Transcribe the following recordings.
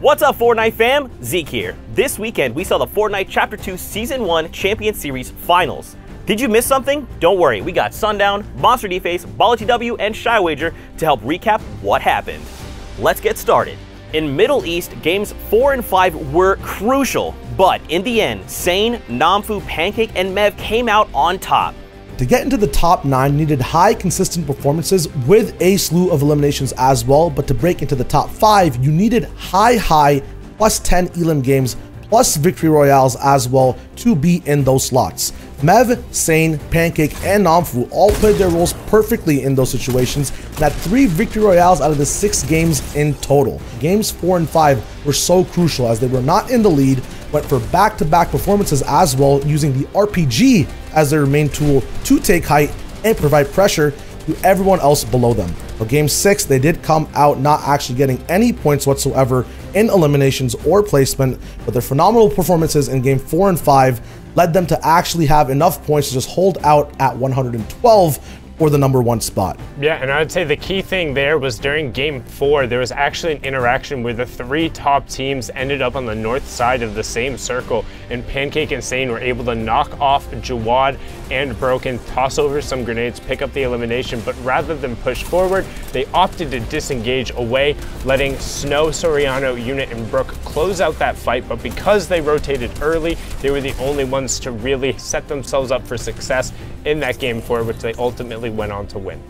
What's up, Fortnite fam? Zeke here. This weekend, we saw the Fortnite Chapter 2 Season 1 Champion Series Finals. Did you miss something? Don't worry, we got Sundown, Monster Deface, BallaTW, and ShyoWager to help recap what happened. Let's get started. In Middle East, games 4 and 5 were crucial, but in the end, Sane, Namfu, Pancake, and Mev came out on top. To get into the top 9 needed high consistent performances with a slew of eliminations as well, but to break into the top 5 you needed high high plus 10 elim games plus victory royales as well to be in those slots. Mev, Sane, Pancake, and Namfu all played their roles perfectly in those situations and had 3 victory royales out of the 6 games in total. Games 4 and 5 were so crucial as they were not in the lead, but for back-to-back -back performances as well using the RPG as their main tool to take height and provide pressure to everyone else below them. For game 6, they did come out not actually getting any points whatsoever in eliminations or placement, but their phenomenal performances in game 4 and 5 led them to actually have enough points to just hold out at 112 or the number one spot. Yeah, and I'd say the key thing there was during game four, there was actually an interaction where the three top teams ended up on the north side of the same circle, and Pancake and Sane were able to knock off Jawad and Broken, toss over some grenades, pick up the elimination, but rather than push forward, they opted to disengage away, letting Snow, Soriano, Unit, and Brook close out that fight, but because they rotated early, they were the only ones to really set themselves up for success in that game four, which they ultimately went on to win.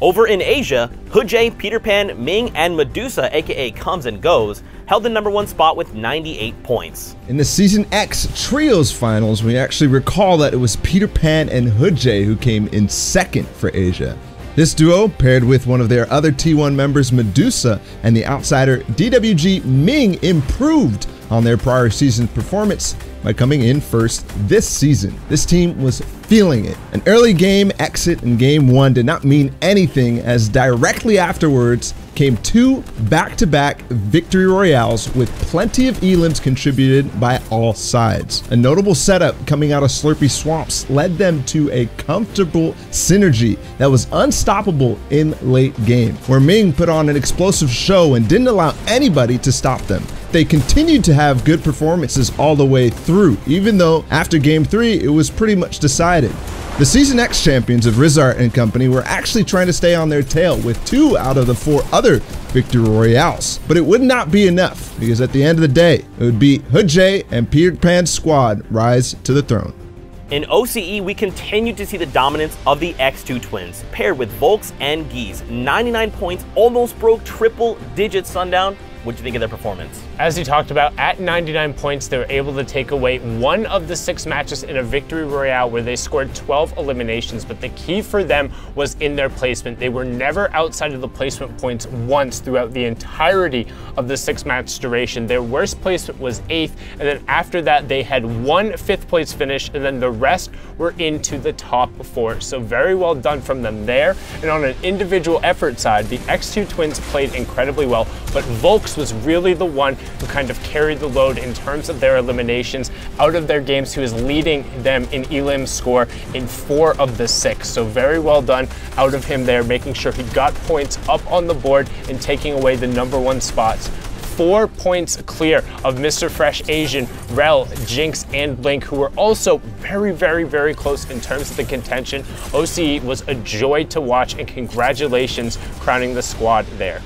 Over in Asia, Hoodjay, Peter Pan, Ming, and Medusa, aka Comes and Goes, held the number one spot with 98 points. In the Season X Trios Finals, we actually recall that it was Peter Pan and Hoodjay who came in second for Asia. This duo, paired with one of their other T1 members, Medusa, and the outsider DWG Ming, improved on their prior season's performance by coming in first this season. This team was feeling it. An early game exit in game one did not mean anything as directly afterwards came two back-to-back victory royales with plenty of elims contributed by all sides. A notable setup coming out of Slurpy Swamps led them to a comfortable synergy that was unstoppable in late game, where Ming put on an explosive show and didn't allow anybody to stop them. They continued to have good performances all the way through, even though after game three, it was pretty much decided. The Season X champions of Rizart and company were actually trying to stay on their tail with two out of the four other Victory Royales. But it would not be enough, because at the end of the day, it would be Hoodjay and Peter Pan's squad rise to the throne. In OCE, we continued to see the dominance of the X2 twins, paired with Volks and Geese. 99 points, almost broke triple digit Sundown, what do you think of their performance? As you talked about, at 99 points, they were able to take away one of the six matches in a victory royale where they scored 12 eliminations. But the key for them was in their placement. They were never outside of the placement points once throughout the entirety of the six match duration. Their worst placement was eighth, and then after that, they had one fifth place finish, and then the rest were into the top four. So very well done from them there. And on an individual effort side, the X2 twins played incredibly well, but Volks was really the one who kind of carried the load in terms of their eliminations out of their games. who is leading them in Elim score in four of the six. So very well done out of him there, making sure he got points up on the board and taking away the number one spots four points clear of Mr. Fresh Asian, Rel, Jinx, and Blink, who were also very, very, very close in terms of the contention. OCE was a joy to watch, and congratulations crowning the squad there.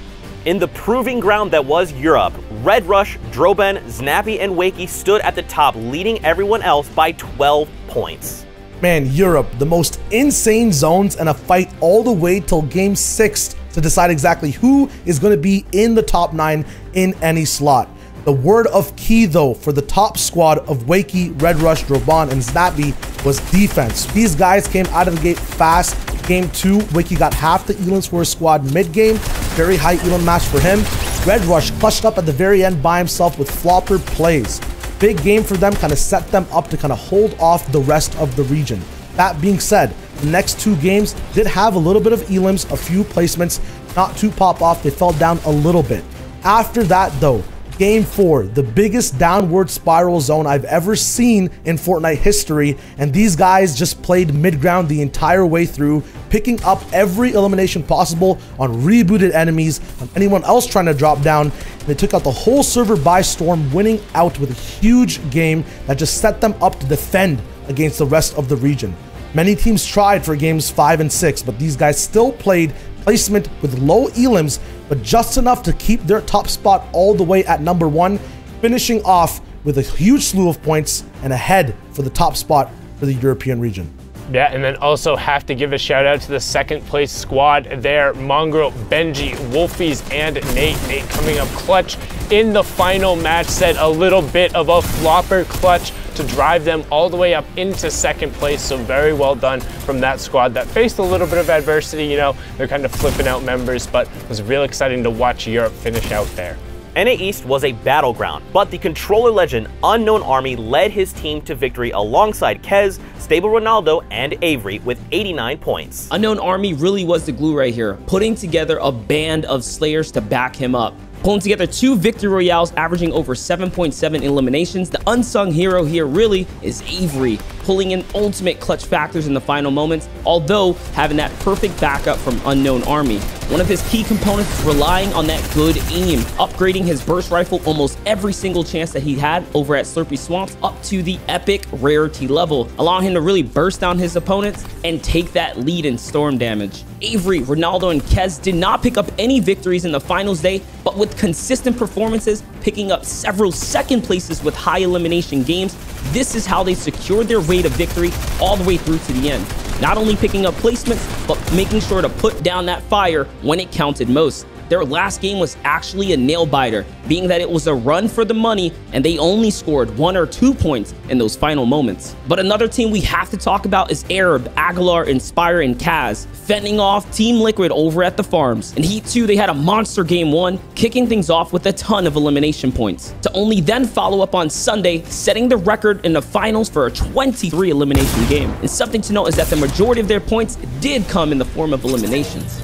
In the proving ground that was Europe, Red Rush, Droben, Snappy, and Wakey stood at the top, leading everyone else by 12 points. Man, Europe, the most insane zones and a fight all the way till game 6 to decide exactly who is going to be in the top 9 in any slot. The word of key, though, for the top squad of Wakey, Red Rush, Droban, and Snappy was defense. These guys came out of the gate fast. Game 2, Wakey got half the elims for his squad mid-game. Very high elim match for him. Red Rush clutched up at the very end by himself with flopper plays. Big game for them, kind of set them up to kind of hold off the rest of the region. That being said, the next two games did have a little bit of elims, a few placements, not too pop off. They fell down a little bit. After that, though, Game 4, the biggest downward spiral zone I've ever seen in Fortnite history, and these guys just played mid-ground the entire way through, picking up every elimination possible on rebooted enemies, on anyone else trying to drop down. They took out the whole server by storm, winning out with a huge game that just set them up to defend against the rest of the region. Many teams tried for games 5 and 6, but these guys still played placement with low elims, but just enough to keep their top spot all the way at number 1, finishing off with a huge slew of points and ahead for the top spot for the European region. Yeah, and then also have to give a shout out to the second place squad there. Mongrel, Benji, Wolfies, and Nate. Nate coming up clutch in the final match. Said a little bit of a flopper clutch to drive them all the way up into second place. So very well done from that squad that faced a little bit of adversity. You know, they're kind of flipping out members, but it was real exciting to watch Europe finish out there. NA East was a battleground, but the controller legend Unknown Arony led his team to victory alongside Kez, Stable Ronaldo, and Avery with 89 points. Unknown Arony really was the glue right here, putting together a band of Slayers to back him up. Pulling together two victory royales, averaging over 7.7 eliminations, the unsung hero here really is Avery, pulling in ultimate clutch factors in the final moments, although having that perfect backup from Unknown Arony. One of his key components is relying on that good aim, upgrading his burst rifle almost every single chance that he had over at Slurpy Swamps up to the epic rarity level, allowing him to really burst down his opponents and take that lead in storm damage. Avery, Ronaldo, and Kez did not pick up any victories in the finals day, but with consistent performances, picking up several second places with high elimination games, this is how they secured their way to victory all the way through to the end. Not only picking up placements, but making sure to put down that fire when it counted most. Their last game was actually a nail biter, being that it was a run for the money and they only scored one or two points in those final moments. But another team we have to talk about is Arab, Aguilar, Inspire, and Kaz, fending off Team Liquid over at the farms. In Heat 2, they had a monster game 1, kicking things off with a ton of elimination points, to only then follow up on Sunday, setting the record in the finals for a 23 elimination game. And something to note is that the majority of their points did come in the form of eliminations.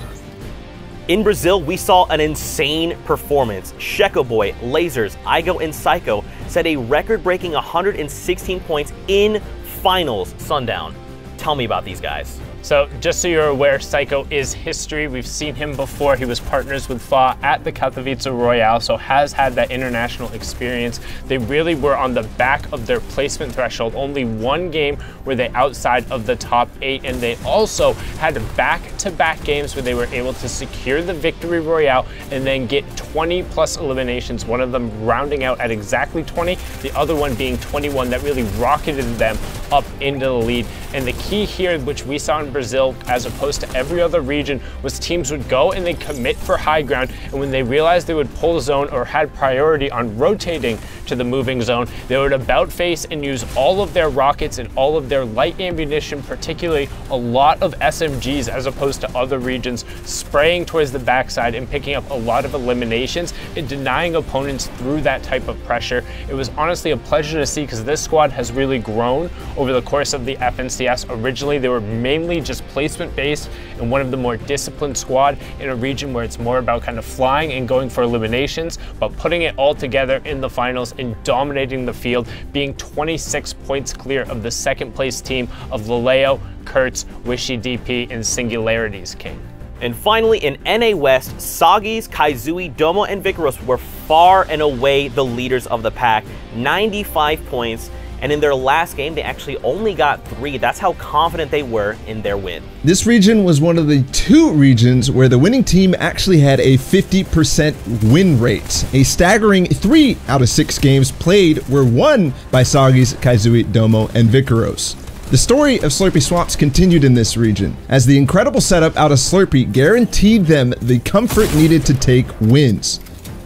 In Brazil, we saw an insane performance. Sheko Boy, Lasers, Igo, and Psycho set a record-breaking 116 points in finals Sundown. Tell me about these guys. So just so you're aware, Psycho is history. We've seen him before. He was partners with Fa at the Katowice Royale, so has had that international experience. They really were on the back of their placement threshold. Only one game were they outside of the top eight, and they also had back-to-back -back games where they were able to secure the victory royale and then get 20 plus eliminations, one of them rounding out at exactly 20, the other one being 21 that really rocketed them up into the lead. And the key here, which we saw in Brazil, as opposed to every other region, was teams would go and they commit for high ground, and when they realized they would pull zone or had priority on rotating to the moving zone, they would about face and use all of their rockets and all of their light ammunition, particularly a lot of SMGs as opposed to other regions, spraying towards the backside and picking up a lot of eliminations and denying opponents through that type of pressure. It was honestly a pleasure to see because this squad has really grown over the course of the FNCS. Originally, they were mainly just placement based and one of the more disciplined squad in a region where it's more about kind of flying and going for eliminations, but putting it all together in the finals and dominating the field, being 26 points clear of the second place team of Laleo, Kurtz, Wishy DP, and Singularities King. And finally, in NA West, Sagis, Kaizui, Domo, and Vicaros were far and away the leaders of the pack, 95 points. And in their last game, they actually only got three. That's how confident they were in their win. This region was one of the two regions where the winning team actually had a 50% win rate. A staggering three out of six games played were won by Sagis, Kaizui, Domo, and Vicaros. The story of Slurpy Swamps continued in this region, as the incredible setup out of Slurpy guaranteed them the comfort needed to take wins.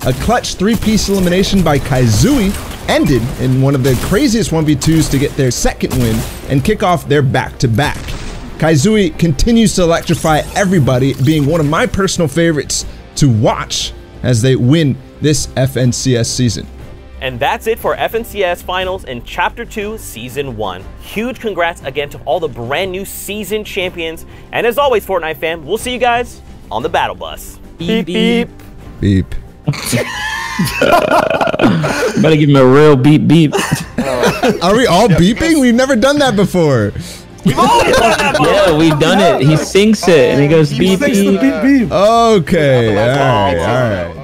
A clutch three-piece elimination by Kaizui ended in one of the craziest 1v2s to get their second win and kick off their back-to-back. -back. Kaizui continues to electrify everybody, being one of my personal favorites to watch as they win this FNCS season. And that's it for FNCS Finals in Chapter 2, Season 1. Huge congrats again to all the brand new season champions. And as always, Fortnite fam, we'll see you guys on the Battle Bus. Beep, beep. Beep. beep. Better give him a real beep beep. Are we all beeping? We've never done that before. We've done. Yeah, we've done it. He sinks it and he goes beep Thanks to the beep. beep beep. Okay, all right, all right.